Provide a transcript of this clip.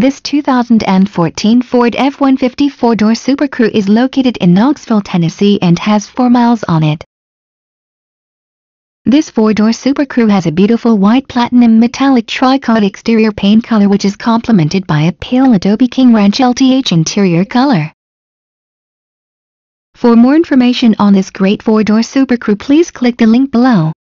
This 2014 Ford F-150 four-door Super Crew is located in Knoxville, Tennessee and has 4 miles on it. This four-door Super Crew has a beautiful white platinum metallic tri-coat exterior paint color which is complemented by a pale Adobe King Ranch LTH interior color. For more information on this great four-door Super Crew please click the link below.